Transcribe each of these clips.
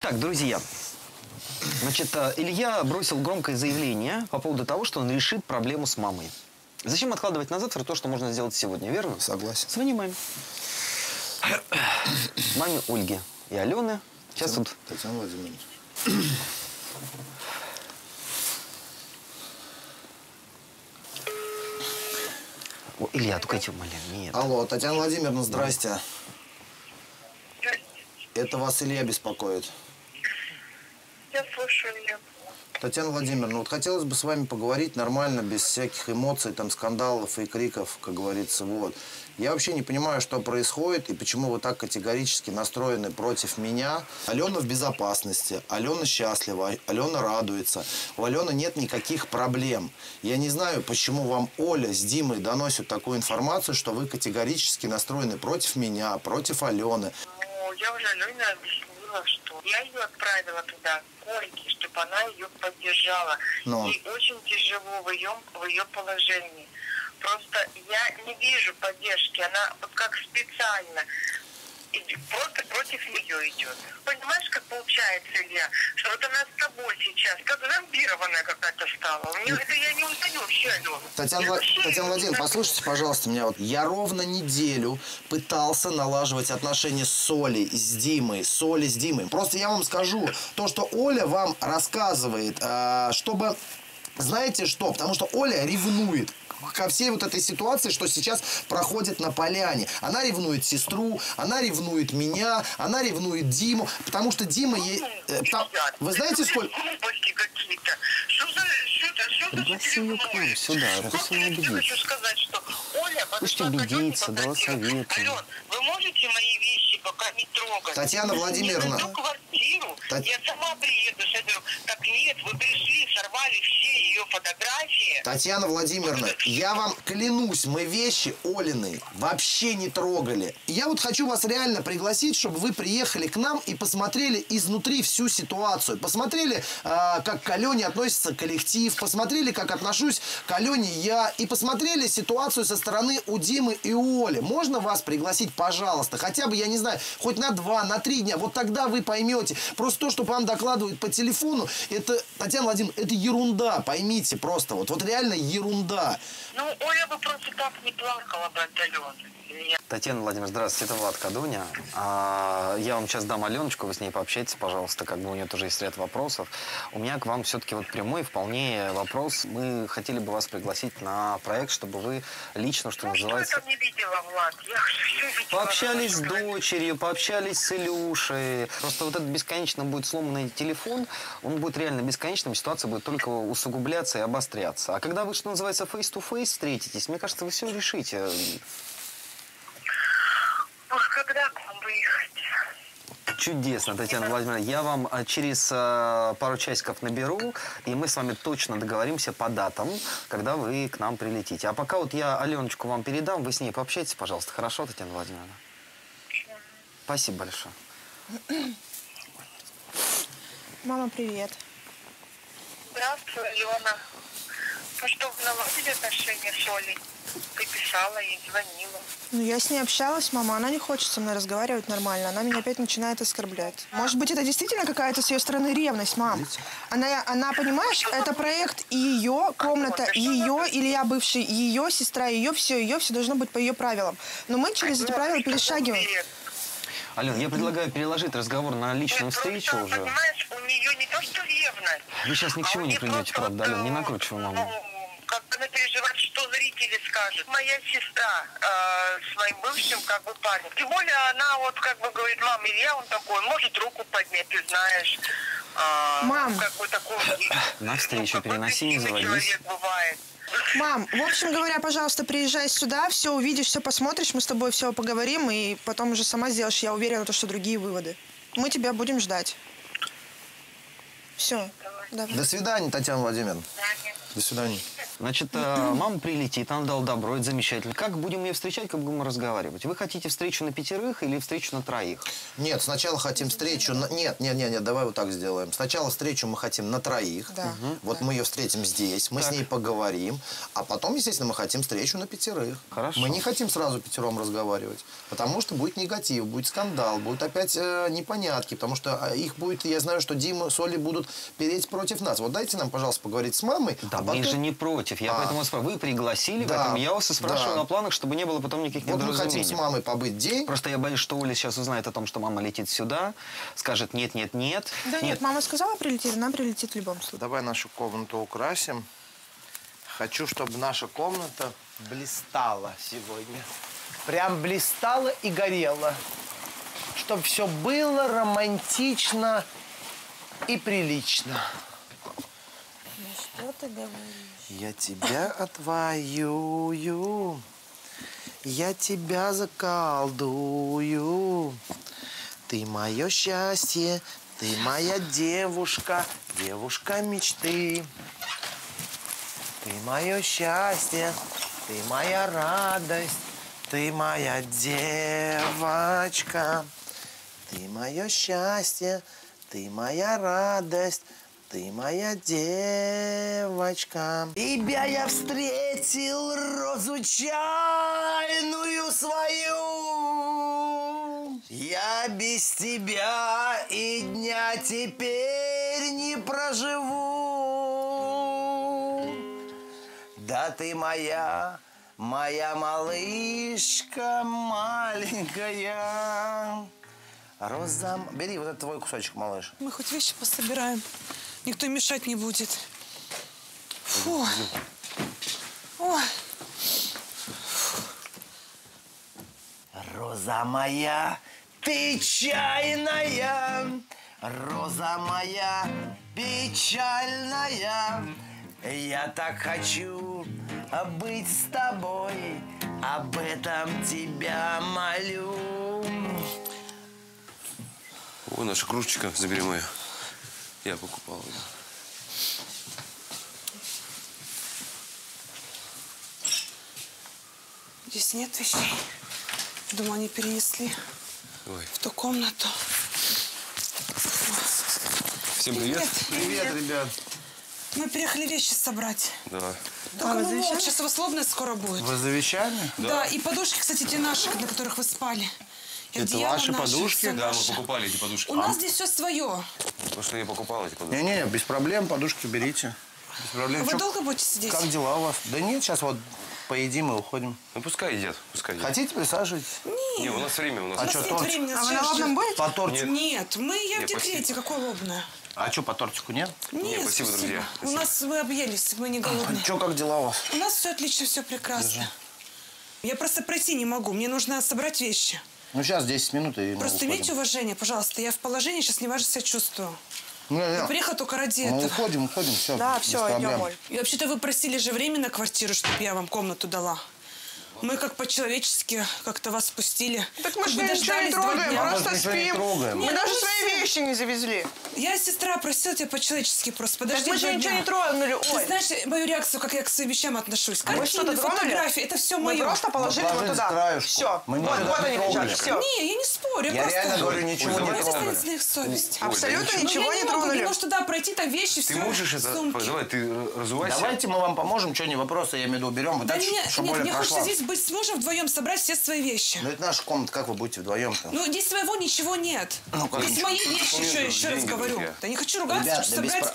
Так, друзья, значит, э, Илья бросил громкое заявление по поводу того, что он решит проблему с мамой. Зачем откладывать на завтра то, что можно сделать сегодня, верно? Согласен. Звони маме. Маме Ольги и Алены. Сейчас тут... Татьяна Владимировна. О, Илья, только эти умоляю. Нет. Алло, Татьяна Владимировна, здрасте. Это вас Илья беспокоит. Я слушаю ее. Татьяна Владимировна, вот хотелось бы с вами поговорить нормально, без всяких эмоций, там, скандалов и криков, как говорится, вот. Я вообще не понимаю, что происходит и почему вы так категорически настроены против меня. Алена в безопасности, Алена счастлива, Алена радуется, у Алены нет никаких проблем. Я не знаю, почему вам Оля с Димой доносят такую информацию, что вы категорически настроены против меня, против Алены. Ну, я уже Алене объяснила, что я ее отправила туда, к Ольге, чтобы она ее поддержала. Но. Ей очень тяжело в ее, в ее положении. Просто я не вижу поддержки. Она вот как специально просто против нее идет. Понимаешь, как получается, Илья? Что вот она с тобой сейчас, как зомбированная какая-то стала. У нее это я не узнаю вообще Алену. Татьяна, Я Вла- вообще Татьяна Владимировна, послушайте, пожалуйста, меня. Вот я ровно неделю пытался налаживать отношения с Солей, с Димой, с Олей, с Димой. Просто я вам скажу, то, что Оля вам рассказывает, а, чтобы... Знаете что? Потому что Оля ревнует ко всей вот этой ситуации, что сейчас проходит на поляне. Она ревнует сестру, она ревнует меня, она ревнует Диму, потому что Дима ей... э, там- вы знаете, сколько... глупости какие-то. Что за... Что за... Что за Пригласи её к нам сюда, пусть она я хочу сказать, что Оля Пусть убедится, дала советы. Ален, вы можете мои вещи пока не трогать? Татьяна Владимировна. Я квартиру, Тат- я сама приеду, соберу. Так нет, вы пришли, сорвали все ее фотографии. Татьяна Владимировна, я вам клянусь, мы вещи Олины вообще не трогали. Я вот хочу вас реально пригласить, чтобы вы приехали к нам и посмотрели изнутри всю ситуацию. Посмотрели, а, как к Алене относится коллектив, посмотрели, как отношусь к Алене я, и посмотрели ситуацию со стороны у Димы и у Оли. Можно вас пригласить, пожалуйста, хотя бы, я не знаю, хоть на два, на три дня, вот тогда вы поймете. Просто то, что вам докладывают по телефону, это, Татьяна Владимировна, это ерунда, поймите просто. Вот, вот реально ерунда. Ну, Оля бы просто так не плакала бы от Нет. Татьяна Владимировна, здравствуйте, это Влад Кадуня. А, я вам сейчас дам Аленочку, вы с ней пообщайтесь, пожалуйста, как бы у нее тоже есть ряд вопросов. У меня к вам все-таки вот прямой, вполне вопрос. Мы хотели бы вас пригласить на проект, чтобы вы лично, что Ну, что я называется... там не видела, Влад? Я все видела. Пообщались с дочерью, пообщались с Илюшей. Просто вот этот бесконечно будет сломанный телефон, он будет реально бесконечным, ситуация будет только усугубляться и обостряться. А когда вы, что называется, face-to-face встретитесь, мне кажется, вы все решите. Ох, когда к вам выехать? Чудесно, Татьяна Владимировна. Я вам а, через а, пару часиков наберу, и мы с вами точно договоримся по датам, когда вы к нам прилетите. А пока вот я Аленочку вам передам, вы с ней пообщайтесь, пожалуйста. Хорошо, Татьяна Владимировна? Спасибо большое. Мама, привет. Здравствуй, Алена. Ну что, вы наладили отношения с Олей? Ты писала ей, звонила. Ну, я с ней общалась, мама. Она не хочет со мной разговаривать нормально. Она меня опять начинает оскорблять. Может быть, это действительно какая-то с ее стороны ревность, мам? Она, она понимаешь, это проект и ее, комната ее, Илья бывший ее, сестра ее, все ее, все должно быть по ее правилам. Но мы через эти правила перешагиваем. Ален, я предлагаю переложить разговор на личную Просто, встречу уже. Понимаешь, у нее не то, что ревность. Вы сейчас ни к а чему у не придете, просто правда, Ален, не э, накручивай маму. Ну, как она переживает, что зрители скажут. Моя сестра э, с моим бывшим как бы парнем. Тем более она вот как бы говорит, мам, Илья, он такой, может руку поднять, ты знаешь. А, Мам. Как бы такой... На встречу ну, какой переноси, не заводись. человек бывает. Мам, в общем говоря, пожалуйста, приезжай сюда, все увидишь, все посмотришь, мы с тобой все поговорим, и потом уже сама сделаешь, я уверена, то, что другие выводы. Мы тебя будем ждать. Все. Давай. До свидания, Татьяна Владимировна. До свидания. Значит, э, мама прилетит, она дала добро, это замечательно. Как будем ее встречать, как будем разговаривать? Вы хотите встречу на пятерых или встречу на троих? Нет, сначала хотим встречу... на- Нет, нет, нет, нет, давай вот так сделаем. Сначала встречу мы хотим на троих. Да. Вот мы ее встретим здесь, мы с ней поговорим. А потом, естественно, мы хотим встречу на пятерых. Хорошо. Мы не хотим сразу пятером разговаривать. Потому что будет негатив, будет скандал, будет опять э, непонятки. Потому что э, их будет, я знаю, что Дима с Олей будут переть против нас. Вот дайте нам, пожалуйста, поговорить с мамой. Да, а мы потом- же не против. Я А. поэтому спрашиваю. Вы пригласили, Да, поэтому я вас и спрашиваю да. на планах, чтобы не было потом никаких Вот мы хотим недоразумений. с мамой побыть день. Просто я боюсь, что Оля сейчас узнает о том, что мама летит сюда, скажет нет, нет, нет. Да нет, мама сказала прилетит, она прилетит в любом случае. Давай нашу комнату украсим. Хочу, чтобы наша комната блистала сегодня. Прям блистала и горела. Чтобы все было романтично и прилично. Что ты говоришь? Я тебя отвоюю, я тебя заколдую. Ты мое счастье, ты моя девушка, девушка мечты. Ты мое счастье, ты моя радость, ты моя девочка. Ты мое счастье, ты моя радость, ты моя девочка. Тебя я встретил, розу чайную свою. Я без тебя и дня теперь не проживу. Да ты моя, моя малышка маленькая. Роза... Бери вот этот твой кусочек, малыш. Мы хоть вещи пособираем. Никто мешать не будет. Фу. Ой. Роза моя, ты чайная, Роза моя, печальная. Я так хочу быть с тобой, Об этом тебя молю. О, наша кружечка, забери мою. Я покупал ее. Здесь нет вещей. Думаю, они перенесли Ой. в ту комнату. Всем привет. Привет, ребят. Мы приехали вещи собрать. Да. Только ну вот, сейчас высловная скоро будет. Вы завещали? Да. и подушки, кстати, те наши, на которых вы спали. Это ваши подушки? Да, мы покупали эти подушки. У нас здесь все свое. Потому что я покупал эти подушки. Не-не, без проблем, подушки берите. Без проблем. Вы долго будете сидеть? Как дела у вас? Да нет, сейчас вот поедим и уходим. Ну пускай едят, пускай едят. Хотите, присаживайтесь? Не, у нас время, у нас. А У нас нет торт? времени. А вы на лобном будете? По тортику. Нет, мы, я в Нет, декрете, какое лобное? А что, по тортику нет? Нет, спасибо, друзья, У спасибо. нас мы объелись, мы не голодные. Что, как дела у вас? У нас все отлично, все прекрасно. Я просто пройти не могу, мне нужно собрать вещи. Ну, сейчас 10 минут и мы Просто уходим. имейте уважение, пожалуйста. Я в положении сейчас неважно себя чувствую. Не, Я не, приехала только ради мы этого. уходим, уходим, все. Да, все, идем, Оль. И вообще-то вы просили же время на квартиру, чтобы я вам комнату дала. Мы как по-человечески как-то вас спустили. Так мы же ничего не трогаем, просто Мы не спим. Мы Не, даже ну свои всё. вещи не завезли. Я, сестра, просила тебя по-человечески просто. Так Подожди мы же ничего дня. не тронули, Ты Оль. знаешь мою реакцию, как я к своим вещам отношусь? Мы что-то Картины, тронули? фотографии, это все Мы мое. просто положили его положили туда. краешку. Все. Мы Вот, ничего вот не они лежат. Все. Не, я не спорю, я, Я просто... реально говорю, ничего Ой, не на их совесть. Абсолютно Ну, ничего я не не могу, тронули. не можешь туда пройти, там вещи, все. Ты можешь это... Давай, ты разувайся. Давайте мы вам поможем, что не вопрос, я имею в виду, уберем. Да нет, нет, мне хочется здесь быть с мужем вдвоем, собрать все свои вещи. Ну, это наша комната, как вы будете вдвоем-то? Ну, здесь своего ничего нет. Ну, как здесь ничего? Нет, еще, еще раз говорю. Да не хочу ругаться, Ребят, хочу да без собрать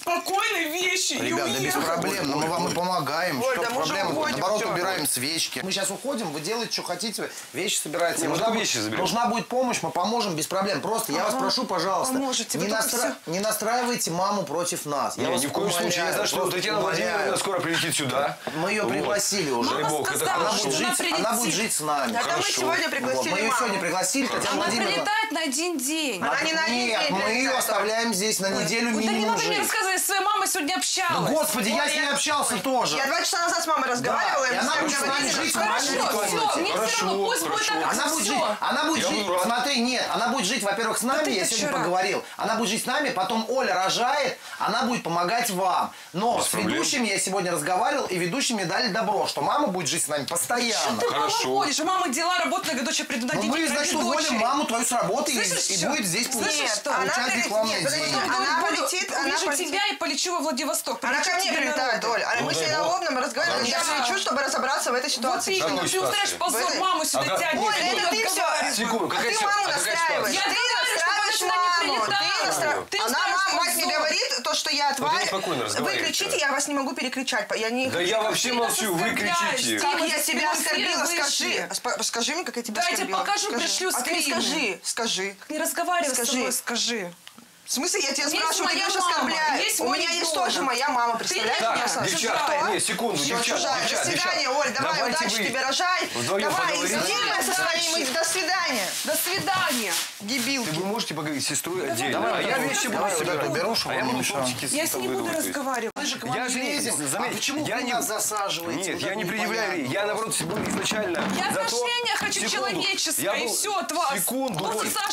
спокойно вещи и Ребят, да без проблем, но мы вам и помогаем. Оль, Что да проблема? уходим, Наоборот, убираем свечки. Мы сейчас уходим, вы делаете, что хотите, вещи собираете. Не, нужна, будет- вещи заберем. нужна будет помощь, мы поможем без проблем. Просто я вас прошу, пожалуйста, Поможете, не, настра- не настраивайте маму против нас. Я Не, вас ни в коем умоляю, случае. Я знаю, что Татьяна. Владимировна скоро прилетит сюда. Мы ее Вот. пригласили уже. Мама бог, сказала, Она будет, жить, она она будет жить с нами. Да, да мы Хорошо. сегодня Вот, пригласили мы ее сегодня пригласили, Татьяна Она Владимировна. прилетает приезжает на один день. Она не на один Нет, день мы ее прилетает. оставляем здесь на неделю да не минимум надо мне жить. рассказывать, я с своей мамой сегодня Да, общалась. господи, я с ней общался тоже. Я два часа назад с мамой разговаривала, и она будет с нами жить в что- Хорошо, комнате. все, мне все равно, пусть будет так, Она будет жить, она будет жить, смотри, нет, она будет жить, во-первых, с нами, ты я сегодня поговорил. Она будет жить с нами, потом Оля рожает, она будет помогать вам. Но Без с проблем. ведущими я сегодня разговаривал, и ведущие мне дали добро, что мама будет жить с нами постоянно. Ты Хорошо. мама ходишь, у мамы дела, работа, дочь приду на Ну, мы, значит, уволим маму твою с работы и, и что? будет здесь получать, что? Подожди, деньги. она полетит, она полетит. Тебя и полечу во Владивосток. Она ко мне прилетает. Оль. А мы с ней на лобном разговаривали. Я прилечу, чтобы разобраться в этой Вот ситуации. именно, Какой ты устраиваешь позор, маму сюда тянешь. Оль, я это ты все. Секунду, какая ты маму настраиваешь. Я Ты говорю, чтобы она настраиваешь сюда не маму. Ты прилетала. настра- Ты Она, мама, мать мне позор. говорит, то, что я Вот тварь. Вы кричите, я вас не могу перекричать. Я не Да я вообще молчу, вы кричите. Как я тебя оскорбила, скажи. Расскажи мне, как я тебя я оскорбила. покажу, Скажи. пришлю А ты скажи, скажи. Не разговаривай Скажи. со мной, скажи. В смысле, я тебя Есть спрашиваю, ты мама, оскорбляешь. есть У меня есть тоже моя мама, представляешь? Так, меня, Саша? девчата, Что? не, секунду, Всё, девчата, чужая. девчата, До свидания, девчата. Оль, давай, Давайте удачи вы тебе, рожай. вдвоем Давай, мы со своими, до свидания. До свидания. Дебилки. Вы можете поговорить с сестрой отдельно? давай, а я вещи буду собирать. эту беруши а я вам не буду Я с ней не буду разговаривать. Мы же к вам Я не же не- лезем. заметь, а почему я вы не- нас засаживаете? Нет, я не предъявляю. Я, наоборот, был изначально Я отношения хочу человеческое, и всё от вас. Секунду,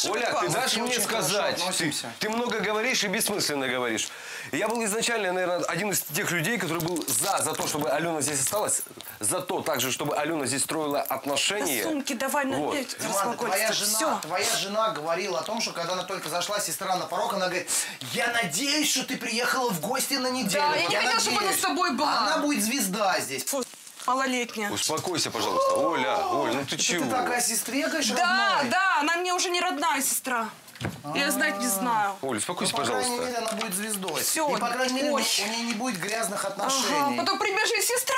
Оля, ты дашь мне сказать. Ты, относимся. Много говоришь и бессмысленно говоришь. Я был изначально, наверное, один из тех людей, который был за, за то, чтобы Алена здесь осталась, за то также, чтобы Алена здесь строила отношения. Да сумки давай на Вот. Диман, твоя жена, Все. твоя жена говорила о том, что когда она только зашла, сестра на порог, она говорит, я надеюсь, что ты приехала в гости на неделю. Да, я не хотела, чтобы она надеюсь». с тобой была. Она будет звезда здесь. Фу, малолетняя. Успокойся, пожалуйста. Оля, Оля, ну ты чего? Ты так о сестре говоришь, Да, родной? да, она мне уже не родная сестра. Я знать не знаю. Оля, Ну, успокойся, по крайней пожалуйста. мере, она будет звездой. Всё, И, по крайней мере, у нее не будет грязных Ага, отношений. потом прибежит сестра,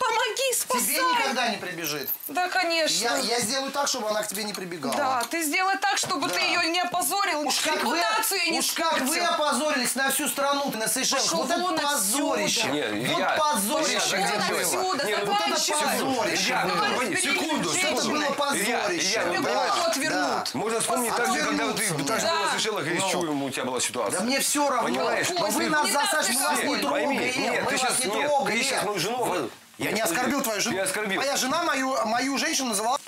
помоги, спасай. Тебе никогда не прибежит. Да, конечно. Я, я сделаю так, чтобы она к тебе не прибегала. Да, ты сделай так, чтобы Да. ты ее не опозорил, Уж как, вы, репутацию ей не уж как вы опозорились на всю страну, ты на Сейшелах. Пошел Вот это позорище. Не, вот я- позорище, было. отсюда, Не, ну вот это позорище Илья, ну, погоди, секунду, Это секунду. было позорище. Илья, Илья, Да, вернут. Можно вспомнить так же, когда ты так же в Сейшелах, и с Чуем у тебя была ситуация. Да мне все равно. Понимаешь, вы нас засаживаете, мы вас не трогали. нет, мы ты вас сейчас, не нет, трогали. ты сейчас мою жену... Я не оскорбил твою жену. Я оскорбил. Моя жена мою, мою женщину называла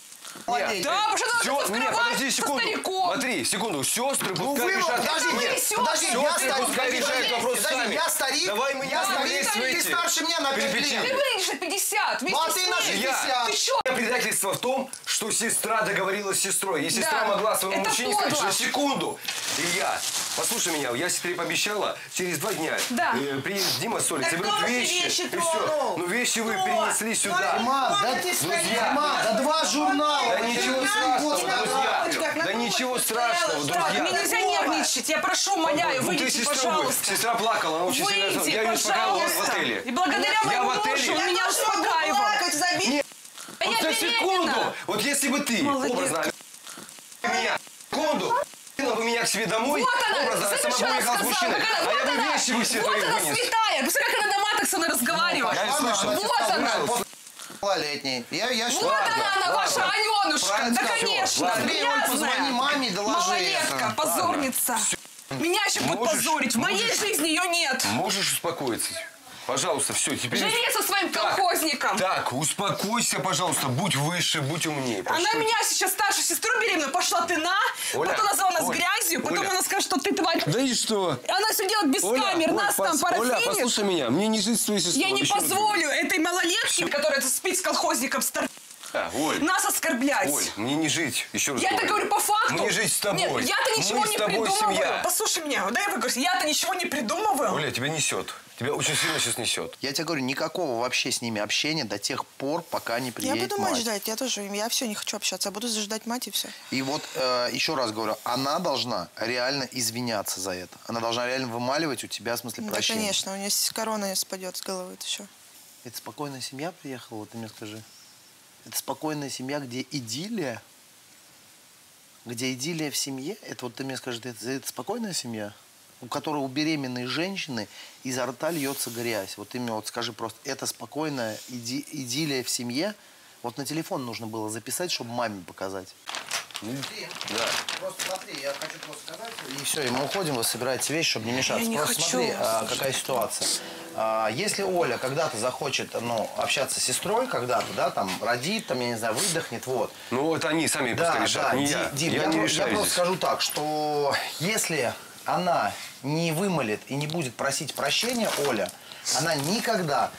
молоденькой. Да, потому что она ложится в нет, подожди секунду. Смотри, секунду. Сестры Ну пускай вы, решают. подожди, нет, подожди, сестры, я старик. пускай решают вопрос Подожди, сами. я старик, Давай мы я старик, ты старше меня на пять перипетии. лет. Ты выглядишь на 50, вместе Ну, а с ты на ней. 60. Ты чё? Предательство в том, что сестра договорилась с сестрой. И сестра Да, могла своему мужчине сказать, что секунду. Илья, послушай меня, я сестре пообещала, через два дня Да. э, приедет Дима с Олей, кто ваши вещи. вещи и все. Ну вещи вы перенесли сюда. Дима, да, Дима, да два журнала. Да ничего страшного, друзья. Да ничего страшного, Так, мне друзья. нельзя нервничать, я прошу, умоляю, Ну выйдите, пожалуйста. сестра плакала, она очень сильно... Я ее успокаивал в отеле. И благодаря моему мужу он меня успокаивал. плакать, забить. Нет, Вот за секунду, вот если бы ты, образно, меня, секунду, к себе домой, Вот она, бы раз уехала с сказала, мужчиной, она, а вот я бы она, вещи бы все вот она святая, посмотри, как она на маток со мной разговаривает. Я слышал. Вот она. Малолетний. Я, я Вот считаю. она, она, ваша Аленушка. Правильно Да, конечно, Ладно. Оль, позвони грязная. маме, доложи Малолетка, это. позорница. Меня еще будут Можешь- позорить. В моей можешь- жизни ее нет. Можешь успокоиться? Пожалуйста, все, теперь... Живи со своим Так, колхозником. Так, успокойся, пожалуйста, будь выше, будь умнее. Она Что- меня сейчас старшую сестру беременную, пошла ты на, Оля, потом назвала нас Оля, грязью, потом Оля. она скажет, что ты тварь. Да и что? Она все делает без камер, нас там пос- Оля, парафинит. послушай меня, мне не жить с твоей сестрой. Я не еще раз позволю этой малолетке, которая спит с колхозником, стар... А, Оль, нас оскорблять. Оль, мне не жить, еще раз Я так говорю по факту. Мне жить с тобой. Нет, я-то ничего Мы с не тобой придумываю. семья. Послушай меня, дай я выговорюсь. Я-то ничего не придумываю. Оля, тебя несет. Тебя очень сильно сейчас несет. Я тебе говорю, никакого вообще с ними общения до тех пор, пока не Я приедет буду мать мать. ждать, я тоже. Я все не хочу общаться, я буду ждать мать и все. И вот э, еще раз говорю, она должна реально извиняться за это. Она должна реально вымаливать у тебя, в смысле, Да, прощения. конечно, у нее корона спадет с головы еще. Это спокойная семья приехала, вот ты мне скажи. Это спокойная семья, где идиллия, где идиллия в семье, это вот ты мне скажи, это, это спокойная семья, у которой у беременной женщины изо рта льется грязь. Вот мне вот скажи просто, это спокойная иди- идиллия в семье. Вот на телефон нужно было записать, чтобы маме показать. Да. Просто смотри, я хочу просто сказать. И все, и мы уходим, вы собираете вещи, чтобы не мешаться. Я не просто хочу. смотри, а, какая ситуация. А, если Оля когда-то захочет ну, общаться с сестрой, когда-то, да, там, родит, там, я не знаю, выдохнет, вот. Ну вот они сами Да, пускай решают, да, не я. Дим, я, я, не я просто здесь. скажу так, что если она не вымолит и не будет просить прощения, Оля, она никогда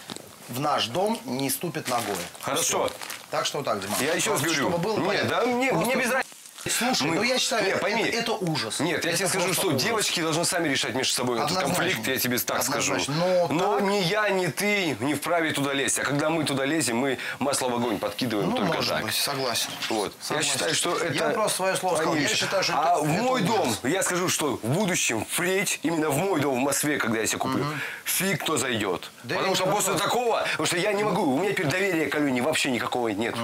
в наш дом не ступит ногой. Хорошо. Всё. Так что вот так, Дима. Я еще раз говорю. Чтобы было Нет, понятно. да мне, Просто- мне без разницы. Слушай, Мы- ну я считаю, Нет, пойми. это, это ужас. Нет, я Это тебе скажу, просто что ужас. девочки должны сами решать между собой этот Однозначно. конфликт, я тебе так скажу. Однозначно. Но так- ни я, ни ты не вправе туда лезть. А когда мы туда лезем, мы масло в огонь подкидываем Ну, только может так. быть, согласен. Вот. Согласен. Я считаю, что это... Я просто свое слово сказал. Я считаю, что А это- в это мой ужас. дом, я скажу, что в будущем, впредь, именно в мой дом в Москве, когда я себе куплю, фиг кто зайдет. Да потому что после вопрос. такого, потому что я не могу, у меня теперь доверия к Алене вообще никакого нет.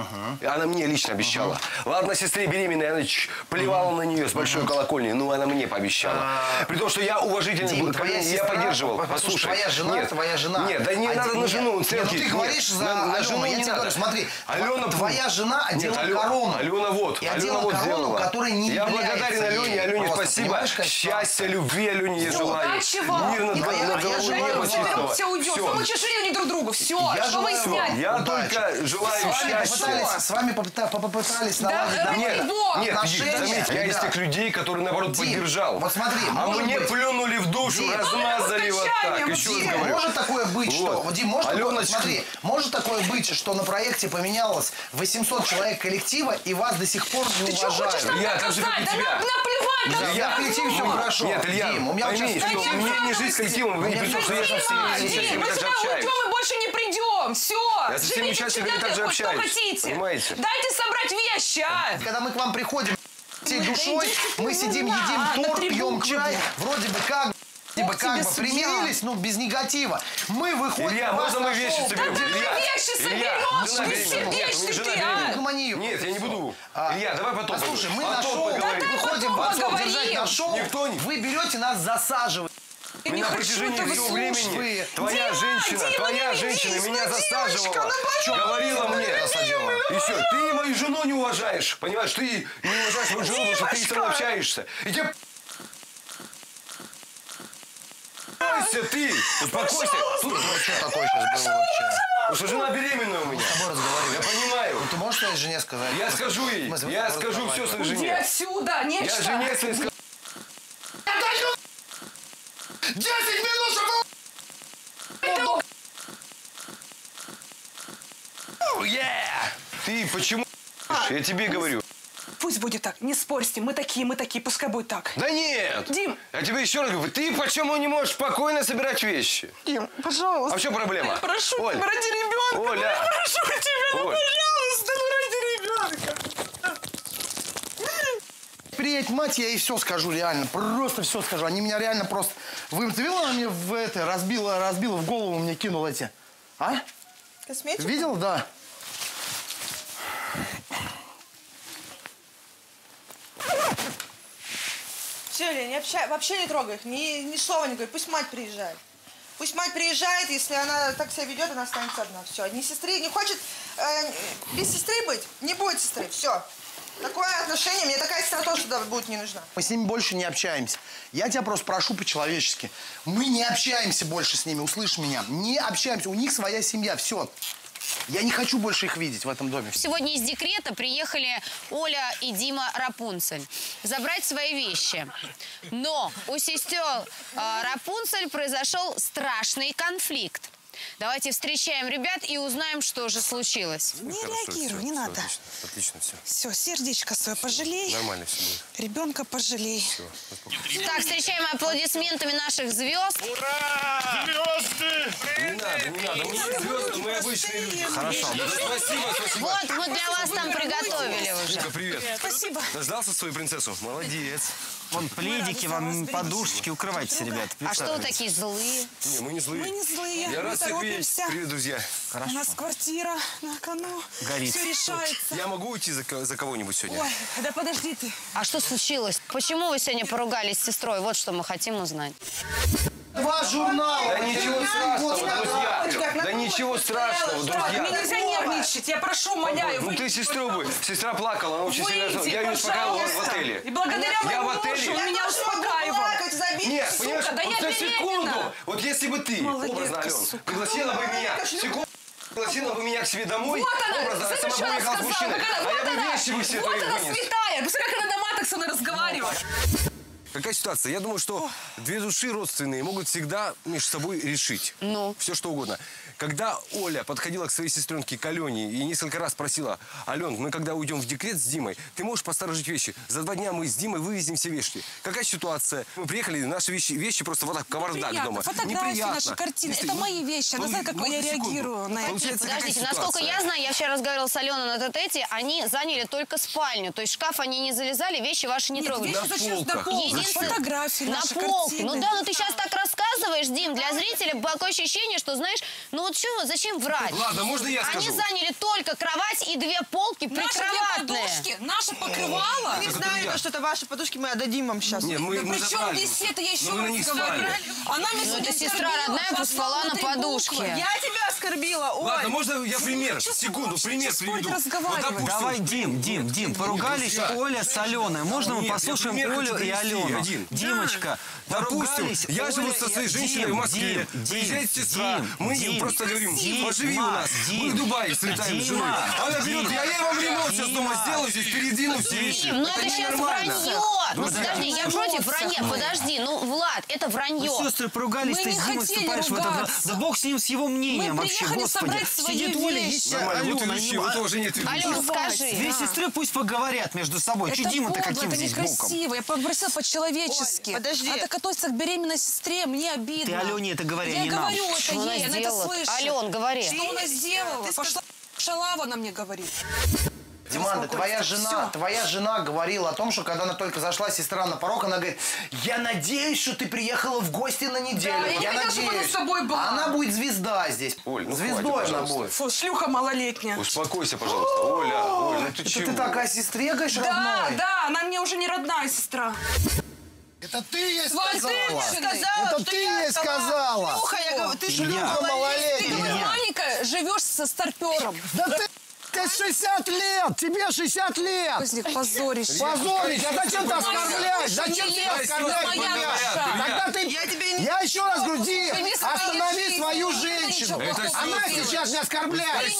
Она мне лично обещала. Ладно, сестре беременной, она ч- плевала на нее с большой колокольни, ну она мне пообещала. При том, что я уважительно Дим, был твоя я сестра, поддерживал. послушай, твоя жена, нет, твоя жена. Нет, да не А надо на нет, жену, нет, ну целки. ты Нет, говоришь за на- жену я тебе говорю, смотри, Алена, твоя жена одела Нет, Алена- корону. Алена вот, И Алена одела вот корону, которая не Я благодарен Алене. Алене спасибо. Счастья, любви Алене я желаю. удачи вам. Мир над головой неба чистого. Все уйдет. Чужие они друг другу. Все. Я Что желаю выяснять? Я Удачи. только желаю С вами счастья. попытались, с вами попыта- попытались наладить нет. Нет, отношения. заметь, я из тех людей, которые, наоборот, Дим, поддержал. вот смотри, а может мне быть- плюнули в душу, Дим, размазали вот так. Еще раз Дим, говорю. Может такое быть, что... Вот. Вот, Дим, может такое, смотри, может такое быть, что на проекте поменялось 800 человек коллектива, и вас до сих пор не Ты что уважают? хочешь нам Илья, так же, как и Да тебя. наплевать Да, всё я в коллективе все хорошо. Нет, Илья, Дим, у меня пойми, сейчас- что мне не жить с коллективом, вы не Мне при том, что я участниками Дим, мы так же общаюсь. и больше не придем. Все. Я со всеми участниками так же общаюсь, хотите. понимаете? Дайте собрать вещи, а. Когда мы к вам приходим всей душой, мы сидим, едим торт, пьем чай, вроде бы как Ох как бы примирились, ну, без негатива. Мы выходим... Илья, можно мы вещи соберем? Да Илья, вещи жена ты, беременна. а. Нет, я не буду. А, Илья, давай потом. Послушай, мы на шоу выходим потом держать на шоу. Никто не- Вы берете нас засаживаете. Я Мы не на хочу протяжении всего времени Вы- твоя Дима, женщина, Дима, твоя женщина меня ну, засаживала, девочка, ну, говорила мне. И все, ты мою жену не уважаешь, понимаешь, ты не уважаешь мою жену, потому что ты с Димочка! общаешься. И тебе Успокойся ты! Успокойся! Слушай, Ну, что такое сейчас было вообще? потому что жена беременная у меня. тобой разговариваем. Я понимаю. Ты можешь своей жене сказать? Я скажу ей, Мы с- я мы скажу все своей Иди жене. отсюда, нечто. Я жене своей скажу. 10 минут, чтобы... Oh, yeah! Ты почему? Я тебе говорю. Пусть будет так, не спорь с ним. Мы такие, мы такие, пускай будет так. Да нет! Дим! Я тебе еще раз говорю, ты почему не можешь спокойно собирать вещи? Дим, пожалуйста. А в чем проблема? Прошу Оль, тебя, ради ребенка. Оля. Прошу тебя, ну, Оль. пожалуйста, ну, ради ребенка. Приедет мать, я ей все скажу реально. Просто все скажу. Они меня реально просто... Вы она мне в это разбила, разбила в голову, мне кинула эти. А? Косметику? Видел? Да. Все, не общай, вообще не трогай их, ни, ни слова не говори. Пусть мать приезжает. Пусть мать приезжает, если она так себя ведет, она останется одна. Все, ни сестры, не хочет э, без сестры быть, не будет сестры. Все. Такое отношение, мне такая сестра тоже туда будет не нужна. Мы с ними больше не общаемся. Я тебя просто прошу по-человечески. Мы не общаемся больше с ними, услышь меня. Не общаемся. У них своя семья, все. Я не хочу больше их видеть в этом доме. Сегодня из декрета приехали Оля и Дима Рапунцель забрать свои вещи. Но у сестер э, Рапунцель произошел страшный конфликт. Давайте встречаем ребят и узнаем, что же случилось. Не реагируй, не надо. Отлично, все. Все, сердечко свое пожалей. Нормально все будет. Ребенка пожалей. Так, встречаем аплодисментами наших звезд. Не надо, не надо. Мы не звезды, мы обычные люди. Хорошо. Спасибо, спасибо. Вот, мы для вас там приготовили уже. Привет. Спасибо. Дождался свою принцессу? Молодец. Вон пледики, вам подушечки, укрывайтесь, ребят. А что вы такие злые? Не, мы не злые. Мы не злые, Я рад. Торопимся. Привет, друзья. У нас квартира на кону. Горит. Все решается. Я могу уйти за, за кого-нибудь сегодня? Ой, да подожди ты. А что случилось? Почему вы сегодня поругались с сестрой? Вот что мы хотим узнать. Два журнала. Да ничего страшного, друзья. Да ничего страшного, Мне друзья. нельзя нервничать, я прошу, умоляю. Ну ты сестру бы. Сестра плакала, она очень сильно... Я ее успокаивал в отеле. И благодаря Я моему в мужу отеле. он меня успокаивал. Нет, понимаешь, да я вот на секунду, вот если бы ты, образно, Ален, пригласила бы меня, секунду, пригласила бы меня к себе домой, Вот она, образно, а сама совершенно поехала с сказала. мужчиной, как она- а я вот бы она, вещи бы все Вот твои она вынес. святая. Посмотри, как она на маток со мной разговаривает. Какая ситуация? Я думаю, что две души родственные могут всегда между собой решить. Ну? Все что угодно. Когда Оля подходила к своей сестренке к Алене и несколько раз просила, Ален, мы когда уйдем в декрет с Димой, ты можешь посторожить вещи. За два дня мы с Димой вывезем все вещи. Какая ситуация? Мы приехали, наши вещи, вещи просто вот так кавардак Неприятно. дома. Фотографии, Неприятно. наши картины. Если- Это мои вещи. Она знает, как я секунду? реагирую на это. Подождите, насколько я знаю, я вчера разговаривала с Аленой на тете, они заняли только спальню. То есть шкаф они не залезали, вещи ваши не Нет, трогали. вещи зачем на полках. полках? Единственное- Фотографии, на наши полке. картины. Ну да, но ты сейчас так рассказываешь, Дим, для зрителя такое ощущение, что знаешь, ну вот чего, зачем врать? Ладно, можно я Они скажу? заняли только кровать и две полки Наши две прикроватные. подушки, наше покрывало. Не знаю, то, что это ваши подушки, мы отдадим вам сейчас. Не, мы, Да мы при чем забрали. здесь это? Я еще раз говорю. Она мне Ну, это сестра оскорбила, родная поспала на подушке. буквы. Я тебя оскорбила, Оль. Ладно, можно я пример? Секунду, пример приведу. допустим, Давай, Дим, Дим, Дим, поругались. Оля с Аленой. Можно мы послушаем Олю и Алену? Димочка, Допустим, поругались я живу со своей женщиной Дим, в Москве. Дим, Приезжает сестра. Дим, Мы Дим, просто говорим, Дим, поживи у нас. Дим, Мы в Дубае слетаем с женой. Она берет, я ей вам ремонт сейчас дома сделаю, здесь передвину все вещи. Дим, ну это, сейчас ненормально. вранье. Ну подожди, я против вранья. Подожди, ну Влад, это вранье. Вы сестры поругались, Мы ты не с Димой хотели вступаешь в это. ругаться. Да бог с ним, с его мнением Мы вообще, приехали господи. собрать свои Сидит Оля, вещи. есть Нормально, вот Алена. вот тоже нет ведущих. Ален, скажи. Две сестры пусть поговорят между собой. Че Дима-то подло, каким это здесь боком? некрасиво. Я попросила по-человечески. Оль, подожди. Она так относится к беременной сестре, мне обидно. Ты Алене это говори, а Я не нам. говорю это Что она ей, она это слышит. Ален, говори. Что она сделала? Пошла шалава, она мне говорит. Диманда, твоя жена, твоя жена говорила о том, что когда она только зашла, сестра на порог, она говорит, я надеюсь, что ты приехала в гости на неделю. Да, я не хотела, чтобы она с тобой была. Она будет звезда здесь. Оль, ну Звездой хватит, она будет. Фу, шлюха малолетняя. Успокойся, пожалуйста. Оля, Оля, ну ты Это чего? ты такая сестре, говоришь, Да, родной? да, она мне уже не родная сестра. Это ты ей Валь, ты сказала. мне сказала, Это что ты я ей сказала. Шлюха, я говорю, ты шлюха Ты малолетняя. малолетняя. как маленькая живешь со старпером. Да ты, ты 60 лет, тебе 60 лет. Козлик, позорище. Позорить, а зачем ты оскорблять? Зачем ты оскорблять меня? Тогда ты... Я тебе не... Я еще раз говорю, останови свою женщину. Она сейчас не оскорбляет.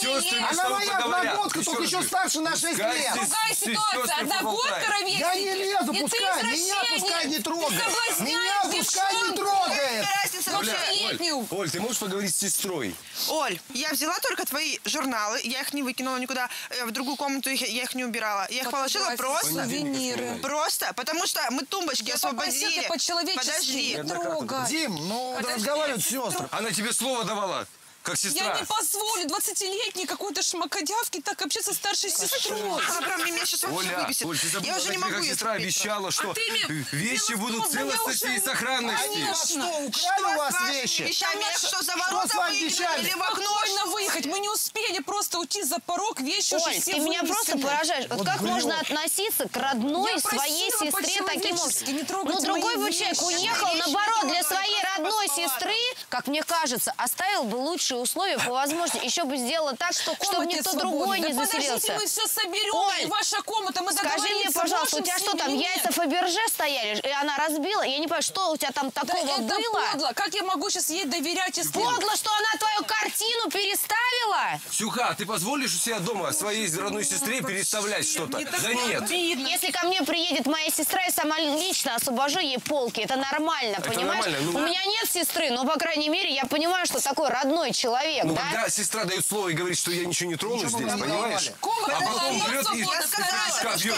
Она моя одногодка, только еще старше на 6 Пускай лет. Другая ситуация. Водка ровесник. Я не лезу, пускай. Меня пускай не трогает. Меня пускай не трогает. Разница Оля, вообще. Летнюю. Оль, ты можешь поговорить с сестрой? Оль, я взяла только твои журналы, я их не выкинула никуда, э, в другую комнату их- я их не убирала. Я их положила просто... Сувениры. Просто, потому что мы тумбочки Я освободили. попросила по-человечески Подожди. Дим, ну разговаривают сестры. Она тебе слово давала, как сестра. Я не позволю 20-летней какой-то шмакодявке так общаться с старшей сестрой. Она прям меня сейчас вообще Оля, выбесит. Оль, ты забыла, я уже не могу как сестра терпеть обещала, что А ты мне- вещи будут целостности уже- и сохранности. Конечно. Что, украли Что у вас вещи? вещами? Я что, за Что ворота выйду вещами? или в окно? Спокойно выехать. Мы не успели просто уйти за порог. Вещи уже Оль, все ты меня просто поражаешь. Вот, как врёт. можно относиться к родной Я своей сестре таким образом? не Ну, другой бы человек уехал, наоборот, для своей родной сестры, как мне кажется, оставил бы лучшие условия по возможности. Еще бы сделала так, чтобы Комнате никто свободной. другой не да заселился. подождите, мы все соберем. Оль, и ваша комната, мы Скажи мне, пожалуйста, у тебя что там, яйца Фаберже стояли, и она разбила? Я не понимаю, что у тебя там Да такого это было? подло. Как я могу сейчас ей доверять, если... Подло, что она твою картину переставила? Сюха, ты позволишь у себя дома своей родной сестре переставлять что-то? Да нет. Если ко мне приедет моя сестра, я сама лично освобожу ей полки. Это нормально, Это понимаешь? нормально, ну- У меня нет сестры, но, по крайней мере, я понимаю, что такой родной человек, Ну, да? когда сестра дает слово и говорит, что я ничего не трону здесь, мы не понимаешь? Комната А потом берет и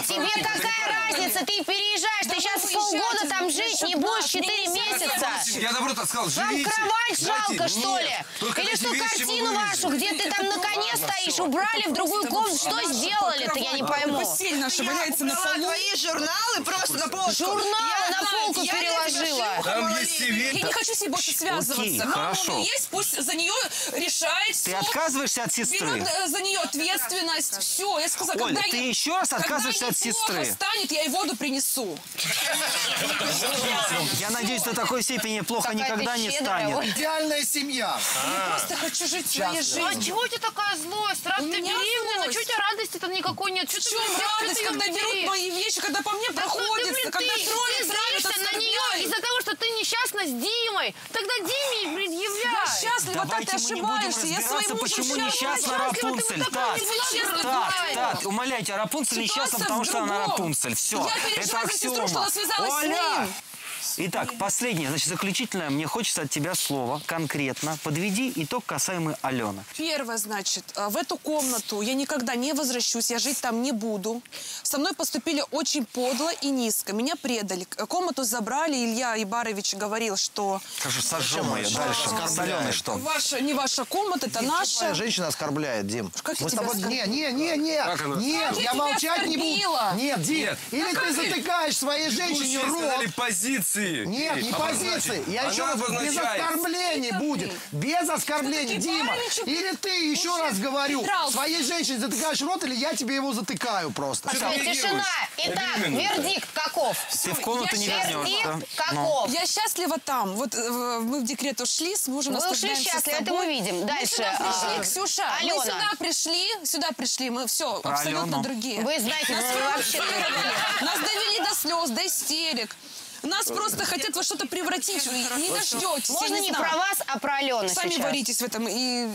Тебе какая разница? Ты переезжаешь, ты сейчас полгода там жить не будешь нас, 4 мне нельзя месяца. Я наоборот сказал, Вам живите. кровать Дайте- жалко, что ли? Или что картину вашу, где ты там на коне стоишь, убрали в другую комнату? Что сделали-то, я не пойму. Постель наша валяется на полу. твои журналы журналы просто на полку. Журналы на полку я переложила. Там есть и. Я не хочу с ней больше связываться. Окей, Мама хорошо. у нее есть, пусть за нее решает Ты всё. отказываешься от сестры? Берет э, за нее ответственность. Все, я сказала, Оль, когда ты ей- еще раз когда отказываешься от плохо сестры? станет, я ей воду принесу. Я надеюсь, до такой степени плохо никогда не станет. Идеальная семья. Я просто хочу жить своей А жизнью. чего у тебя такая злость? Раз ты меня беременная, ну чего у тебя радости-то никакой нет? Что В чем радость, когда берут мои вещи, когда по мне Что ты, блин, когда ты, троллят, ты злишься на нее из-за того, что ты несчастна с Димой. Тогда Диме и Я предъявляй. счастлива, так ты ошибаешься. Я своим почему несчастна Рапунцель. Так, так, так, умоляйте, Рапунцель несчастна, потому что она. Рапунцель. Все, Я это переживаю за сестру, что аксиома. она связалась с Оля! Итак, последнее, значит, заключительное. Мне хочется от тебя слово конкретно. Подведи итог касаемый Алены. Первое, значит, э, в эту комнату я никогда не возвращусь, я жить там не буду. Со мной поступили очень подло и низко. Меня предали. Комнату забрали. Илья Ибарович говорил, что Скажу, сожжем ее дальше. С Аленой что? ваша, не ваша комната, это Твоя наша. женщина оскорбляет, Дим. Как Мы с тебя тобой... Не, не, не, не. Нет, я молчать не буду. Нет, Дим. Нет. Или ты затыкаешь своей женщине рот. позиции. Нет, не Обозначить. позиции. Я еще раз, без оскорблений будет. Без оскорблений, Дима. Или ты, еще Уже раз говорю, своей женщине затыкаешь рот, или я тебе его затыкаю просто. Тишина. Итак, вердикт каков? Ты в комнату не Ну. каков? Я счастлива там. Вот э, мы в декрет ушли, с мужем Вы ушли счастливы, это мы видим. Дальше, Мы сюда пришли, а, Ксюша. Мы сюда пришли, сюда пришли, мы все, абсолютно другие. Вы знаете, Нас вообще. Нас довели до слез, до истерик. Нас просто хотят во что-то превратить. Не дождетесь. Можно не про вас, а про Алену Сами сейчас. варитесь в этом и...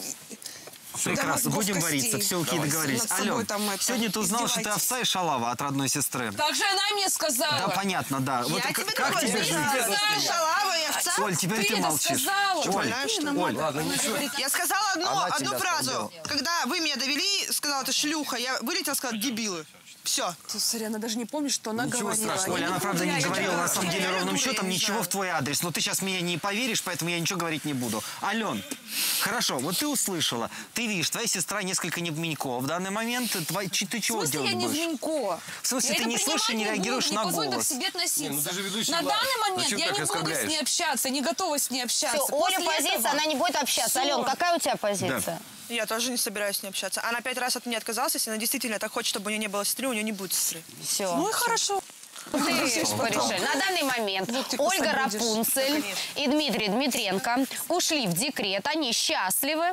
Прекрасно, будем вариться, все окей, Давайте. договорились. Над собой Ален, там это, сегодня ты узнала, что ты овца и шалава от родной сестры. Так же она мне сказала. Да, понятно, да. Вот Я к- тебе как тебе сказала. жить? Овца, шалава и овца. Оль, теперь ты, Ты молчишь. сказала. Оль, Правильно, Оль. Ладно, ничего. говорит, Я сказала одну, Она одну фразу. оскорбила. Когда вы меня довели, сказала, ты шлюха. Я вылетела, сказала, дебилы. Все. Слушай, она даже не помнит, что она Ничего говорила. страшного. Оля, она правда не говорила на самом деле ровным счетом ничего в твой адрес. Но ты сейчас мне не поверишь, поэтому я ничего говорить не буду. Ален, хорошо, вот ты услышала. Ты видишь, твоя сестра несколько невменько в данный момент. Твой- ты В чего смысле делать я не будешь? Вменько? В смысле, Я ты не слышишь и не реагируешь буду, на не позволю голос? так к себе относиться. Не, ну ты же ведущий на Влад. данный момент Зачем я так не буду с ней общаться, не готова с ней общаться. Все, Оля позиция, этого- она не будет общаться. Всё. Ален, какая у тебя позиция? Я тоже не собираюсь с ней общаться. Она пять раз от меня отказалась. Если она действительно так хочет, чтобы у нее не было сестры, у нее не будет сестры. Все. Ну и хорошо. Ты порешай. На данный момент ты Ольга. Рапунцель и Дмитрий Дмитренко ушли в декрет. Они счастливы.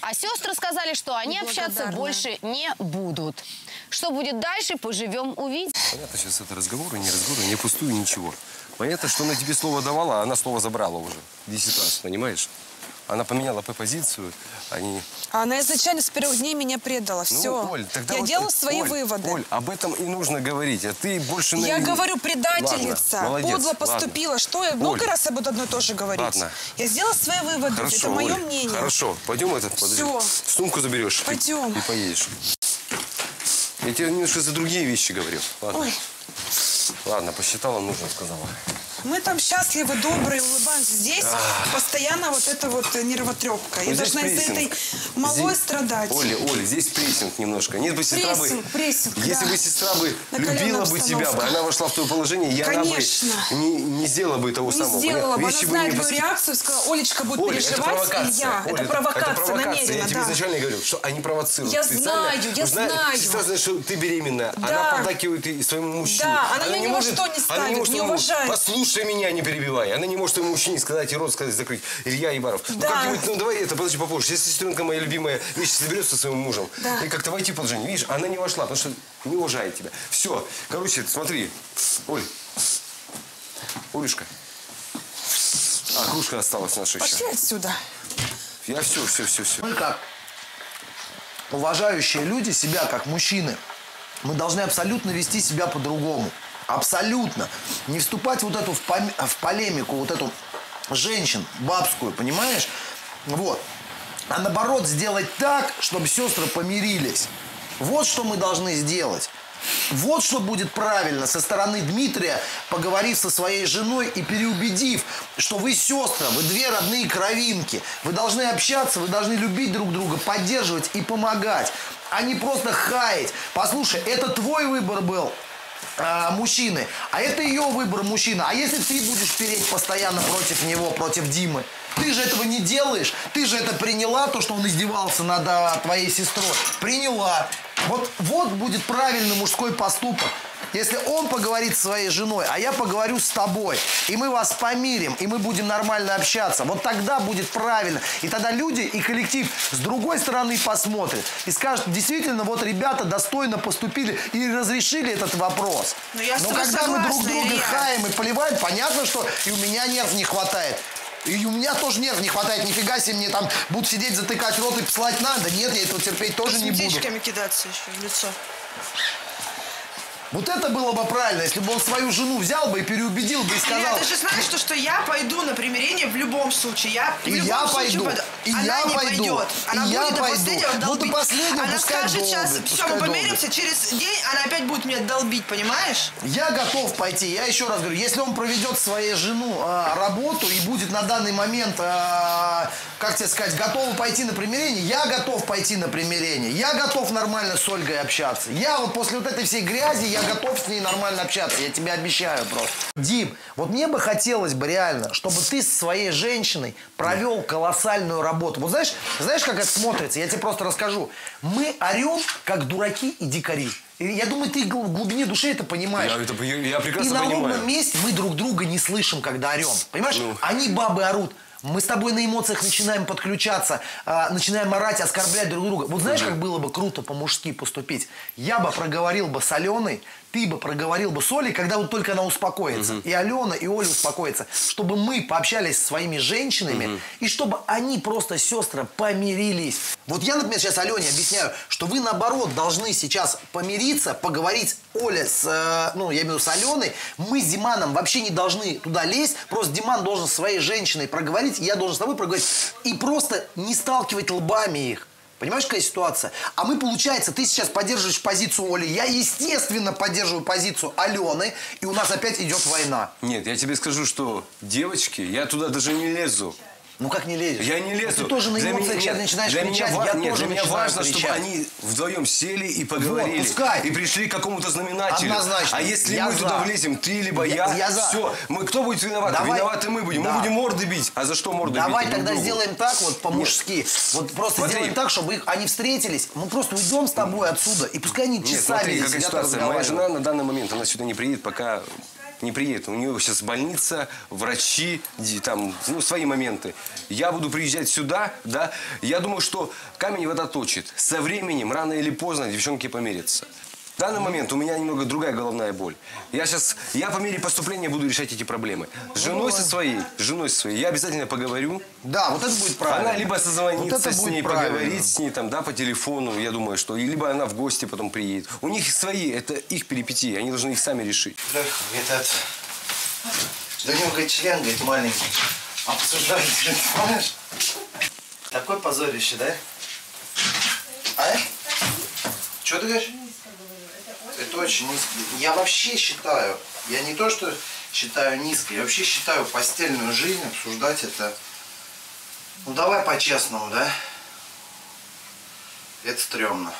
А сестры сказали, что они общаться больше не будут. Что будет дальше, поживем, увидим. Понятно, сейчас это разговоры, не разговоры, не пустую, ничего. Понятно, что она тебе слово давала, а она слово забрала уже. Десять раз, понимаешь? Она поменяла по позицию, они... А она изначально с первых дней меня предала. Ну, Все. Оль, тогда я вот- делала свои Оль, выводы. Оль, об этом и нужно говорить, а ты больше... на- Я говорю, предательница, Ладно, молодец, подло ладно. поступила. Что я много Оль. раз я буду одно и то же говорить. Ладно. Я сделала свои выводы. Хорошо, это мое Оль, мнение. Хорошо, пойдем это, подожди. Всё. Сумку заберешь. и- Пойдем. И, поедешь. Я тебе немножко за другие вещи говорил. Ладно. Ой. Ладно, посчитала, нужно, сказала. Мы там счастливы, добрые, улыбаемся. Здесь постоянно вот эта вот нервотрепка. Я Ну, здесь должна из-за этой малой страдать. Оля, Оля, здесь прессинг немножко. Нет бы сестра бы... прессинг, Если бы сестра бы любила бы тебя бы, она вошла в твое положение, она бы не, не сделала бы того Не самого. сделала бы. Она знает не пос- реакцию, сказала, Олечка будет переживать. Оля, это провокация, намеренно, Я тебе изначально говорю, что они провоцируют. Я знаю, я Зна- знаю. Сестра знает, что ты беременная. Она поддакивает своему мужчине. Да, она меня ни во что не ставит, не уважает. Послушай меня, не перебивай. Она не может своему мужчине сказать и рот сказать, закрыть. Илья Ибаров. Ну Да. как-нибудь, ну давай это, подожди попозже. Если сестренка моя любимая вещь соберется со своим мужем, Да. и как-то войти положение. Видишь, она не вошла, потому что не уважает тебя. Все. Короче, смотри. Оль. Олюшка. А, кружка осталась наша еще. Пошли отсюда. Я все, все, все, все. Мы как уважающие люди себя, как мужчины, мы должны абсолютно вести себя по-другому. Абсолютно. Не вступать вот эту в, пом- в полемику, вот эту женщин бабскую, понимаешь? Вот. А наоборот сделать так, чтобы сестры помирились. Вот что мы должны сделать. Вот что будет правильно со стороны Дмитрия, поговорив со своей женой и переубедив, что вы сестры, вы две родные кровинки. Вы должны общаться, вы должны любить друг друга, поддерживать и помогать, а не просто хаять. Послушай, это твой выбор был. А, мужчины. А это ее выбор мужчина. А если ты будешь переть постоянно против него, против Димы? Ты же этого не делаешь. Ты же это приняла, то, что он издевался над а, твоей сестрой. Приняла. Вот, вот будет правильный мужской поступок. Если он поговорит со своей женой, а я поговорю с тобой, и мы вас помирим, и мы будем нормально общаться, вот тогда будет правильно. И тогда люди и коллектив с другой стороны посмотрят и скажут, действительно, вот ребята достойно поступили и разрешили этот вопрос. Ну, я с Но когда мы друг согласна, друга Илья. хаем и поливаем, понятно, что и у меня нерв не хватает. И у меня тоже нерв не хватает. Нифига себе мне там будут сидеть, затыкать рот и послать надо. Нет, я этого терпеть тоже не буду. Кидаться еще в лицо. Вот это было бы правильно, если бы он свою жену взял бы и переубедил бы и сказал... Илья, ты же знаешь, что, что я пойду на примирение в любом случае. Я в И любом я случае пойду, пойду. и Она я не пойду, пойдет. Она и я будет до пойду. последнего Ну, до долбить. последнего она скажет сейчас, долбит, все, пускай мы долбит. помиримся, через день она опять будет меня долбить, понимаешь? Я готов пойти. Я еще раз говорю, если он проведет своей жену а, работу и будет на данный момент, а, как тебе сказать, готов пойти на примирение, я готов пойти на примирение. Я готов нормально с Ольгой общаться. Я вот после вот этой всей грязи, я готов с ней нормально общаться. Я тебе обещаю просто. Дим, вот мне бы хотелось бы реально, чтобы ты со своей женщиной провел колоссальную работу. Вот знаешь, знаешь, как это смотрится? Я тебе просто расскажу. Мы орем, как дураки и дикари. Я думаю, ты в глубине души это понимаешь. Я, это, я, я И прекрасно на понимаю. ровном месте мы друг друга не слышим, когда орем. Понимаешь? Ну. Они бабы орут. Мы с тобой на эмоциях начинаем подключаться, а, начинаем орать, оскорблять друг друга. Вот знаешь, как было бы круто по-мужски поступить? Я бы проговорил бы с Аленой, ты бы проговорил бы с Олей, когда вот только она успокоится. И Алена, и Оля успокоятся. Чтобы мы пообщались со своими женщинами, и чтобы они просто, сестры, помирились. Вот я, например, сейчас Алене объясняю, что вы, наоборот, должны сейчас помириться, поговорить Оля с, э, ну, я имею в виду с Аленой. Мы с Диманом вообще не должны туда лезть. Просто Диман должен со своей женщиной проговорить, я должен с тобой проговорить. И просто не сталкивать лбами их. Понимаешь, какая ситуация? А мы, получается, ты сейчас поддерживаешь позицию Оли, я, естественно, поддерживаю позицию Алены, и у нас опять идет война. Нет, я тебе скажу, что девочки, я туда даже не лезу. Ну как не лезешь? Я не лезу. Ты тоже на эмоциях меня- сейчас нет, начинаешь для кричать, меня, я нет, тоже для меня важно, чтобы кричать. они вдвоем сели и поговорили. пускай. И пришли к какому-то знаменателю. Однозначно. А если Я мы за. туда влезем, ты либо Я- я, я за. все. Мы, кто будет виноват? Давай. Виноваты мы будем. Да. Мы будем морды бить. А за что морды Давай бить? друг тогда сделаем так вот по-мужски. Вот просто Смотри. сделаем так, чтобы их, они встретились. Мы просто уйдем с тобой отсюда. И пускай они Нет, часами смотри, здесь какая ситуация. Моя жена на данный момент, она сюда не приедет, пока не приедет. У нее сейчас больница, врачи, там, ну, свои моменты. Я буду приезжать сюда, да. Я думаю, что камень вода точит. Со временем, рано или поздно, девчонки помирятся. В данный момент у меня немного другая головная боль. Я сейчас, я по мере поступления буду решать эти проблемы. С женой со своей, с женой со своей, я обязательно поговорю. Да, вот это будет правильно. Она либо созвонится Вот с ней, правильно. поговорить с ней там, да, по телефону, я думаю, что, и либо она в гости потом приедет. У них свои, это их перипетии, они должны их сами решить. Этот... Да у него, говорит, член, говорит, маленький. Обсуждали, помнишь? Такое позорище, да? А? Что ты говоришь? Это очень низко. Я вообще считаю, я не то, что считаю низко, я вообще считаю постельную жизнь обсуждать это... Ну, давай по-честному, да? Это стрёмно.